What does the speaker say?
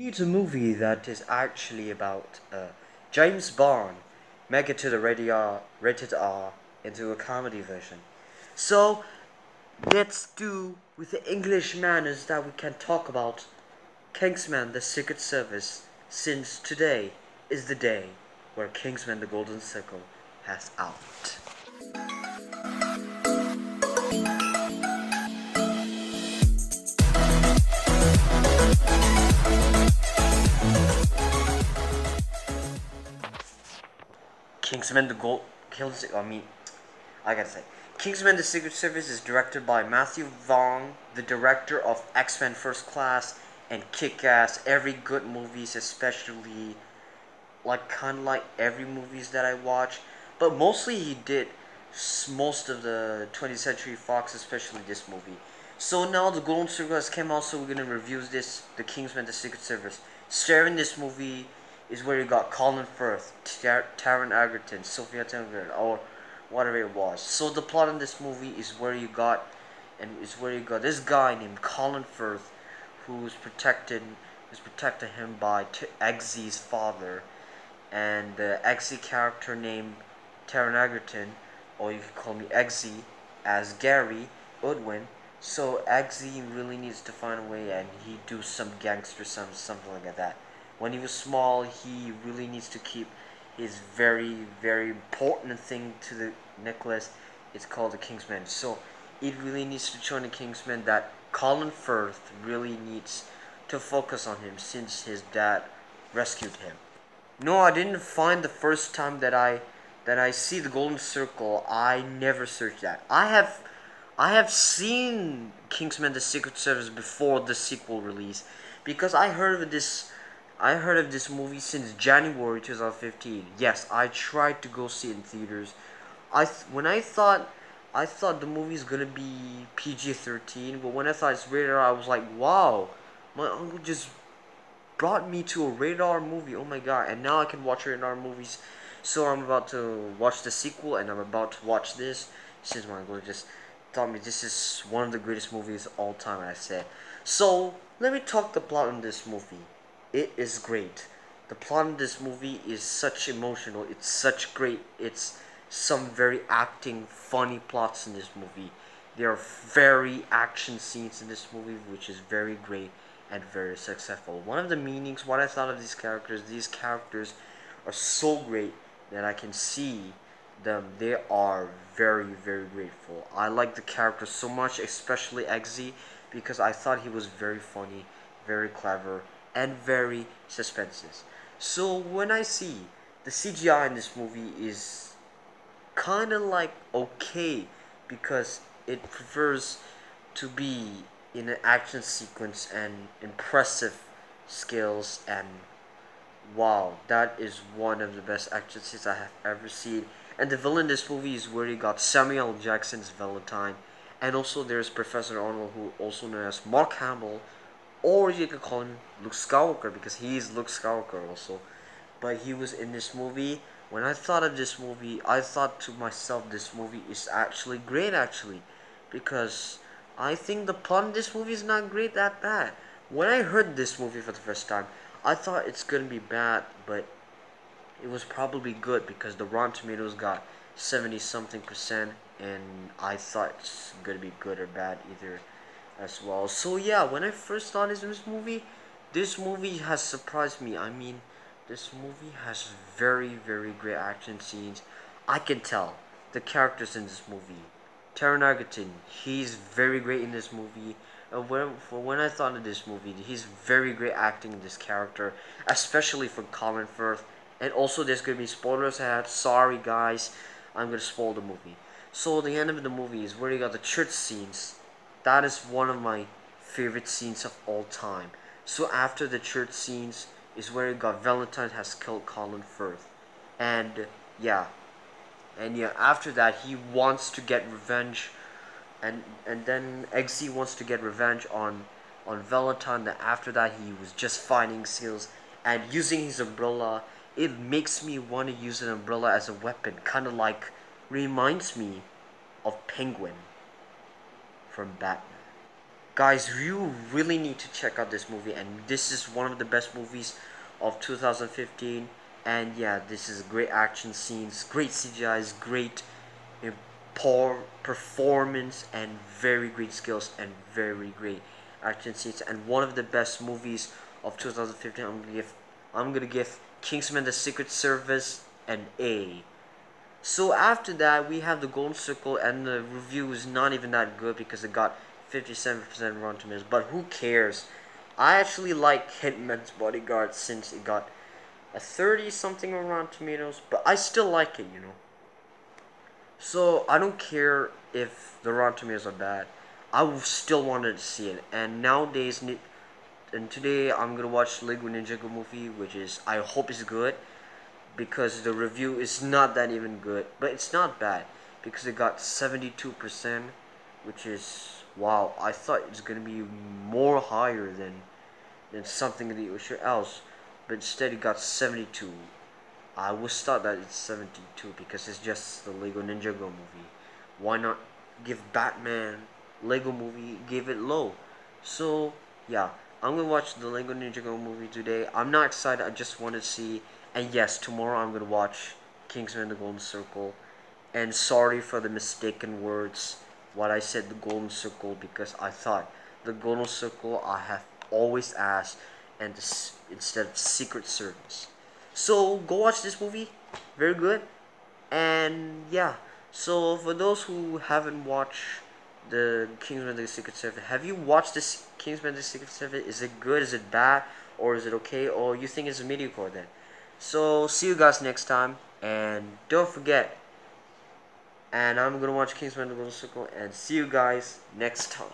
Need a movie that is actually about uh, James Bond make it to the radio, rated R into a comedy version. So let's do with the English manners that we can talk about Kingsman the Secret Service since today is the day where Kingsman the Golden Circle has out. Kingsman the Gold kills I mean I gotta say Kingsman the Secret Service is directed by Matthew Vaughn, the director of X-Men First Class and Kick-Ass, every good movies especially like kinda like every movies that I watch. But mostly he did most of the 20th Century Fox, especially this movie. So now the Golden Circle has come out, so we're gonna review this, The Kingsman: The Secret Service. Starring this movie is where you got Colin Firth, Tar- Taron Egerton, Sofia Taylor, or whatever it was. So the plot in this movie is where you got, and is where you got this guy named Colin Firth, who's protected, who's protected him by T- Eggsy's father, and the Eggsy character named Taron Egerton, or you can call me Eggsy, as Gary Oldman. So Eggsy really needs to find a way, and he do some gangster some something like that when he was small, he really needs to keep his very, very important thing to the necklace. It's called the Kingsman. So it really needs to join the Kingsman that Colin Firth really needs to focus on him since his dad rescued him. No, I didn't find the first time that I that I see the Golden Circle. I never searched that. I have I have seen Kingsman: The Secret Service before the sequel release because I heard of this I heard of this movie since January 2015. Yes, I tried to go see it in theaters. I th- when I thought I thought the movie's gonna be PG-13, but when I thought it's rated R, I was like, wow, my uncle just brought me to a rated R movie. Oh my god! And now I can watch rated R movies. So I'm about to watch the sequel, and I'm about to watch this since my uncle just told me this is one of the greatest movies of all time. I said, so let me talk the plot on this movie. It is great. The plot of this movie is such emotional. It's such great. It's some very acting, funny plots in this movie. There are very action scenes in this movie, which is very great and very successful. One of the meanings, what I thought of these characters, these characters are so great that I can see them. They are very, very grateful. I like the characters so much, especially Eggsy, because I thought he was very funny, very clever, and very suspenses. So when I see the CGI in this movie is kind of like okay because it prefers to be in an action sequence and impressive skills and wow that is one of the best action scenes I have ever seen and the villain in this movie is where you got Samuel Jackson's Valentine and also there's Professor Arnold who also known as Mark Hamill or you could call him Luke Skywalker because he is Luke Skywalker also. But he was in this movie. When I thought of this movie, I thought to myself, this movie is actually great, actually, because I think the plot in this movie is not great that bad. When I heard this movie for the first time, I thought it's gonna be bad, but it was probably good because the Rotten Tomatoes got 70 something percent, and I thought it's gonna be good or bad either as well. So yeah, when I first saw this, movie, this movie has surprised me. I mean, this movie has very very great action scenes. I can tell the characters in this movie. Taron Egerton, he's very great in this movie. Uh, when, for when I thought of this movie, he's very great acting in this character, especially for Colin Firth. And also, there's gonna be spoilers ahead. Sorry, guys, I'm gonna spoil the movie. So the end of the movie is where you got the church scenes that is one of my favorite scenes of all time. So after the church scenes is where got Valentine has killed Colin Firth. And yeah. And yeah, after that he wants to get revenge and and then Eggsy wants to get revenge on on Valentine that after that he was just fighting seals and using his umbrella it makes me want to use an umbrella as a weapon kind of like reminds me of Penguin from Batman. guys, you really need to check out this movie, and this is one of the best movies of 2015. And yeah, this is great action scenes, great CGI's, great you know, poor performance, and very great skills, and very great action scenes, and one of the best movies of 2015. I'm gonna give, I'm gonna give Kingsman: The Secret Service an A. So after that, we have the Golden Circle, and the review is not even that good because it got 57% Rotten Tomatoes. But who cares? I actually like Hitman's Bodyguard since it got a 30 something Rotten Tomatoes, but I still like it, you know. So I don't care if the Rotten Tomatoes are bad. I still wanted to see it, and nowadays, and today I'm gonna watch Lego Ninjago movie, which is I hope is good because the review is not that even good, but it's not bad because it got 72%, which is wow. I thought it's gonna be more higher than than something the else, but instead it got 72. I was thought that it's 72 because it's just the Lego Ninjago movie. Why not give Batman Lego movie give it low? So yeah, I'm gonna watch the Lego Ninjago movie today. I'm not excited. I just want to see and yes, tomorrow I'm going to watch Kingsman the Golden Circle. And sorry for the mistaken words, what I said the Golden Circle, because I thought the Golden Circle I have always asked and this, instead of Secret Service. So go watch this movie. Very good. And yeah. So for those who haven't watched the Kingsman the Secret Service, have you watched this Kingsman the Secret Service? Is it good? Is it bad? Or is it okay? Or you think it's a mediocre then? So, see you guys next time. And don't forget. And I'm to watch Kingsman the Golden Circle. And see you guys next time.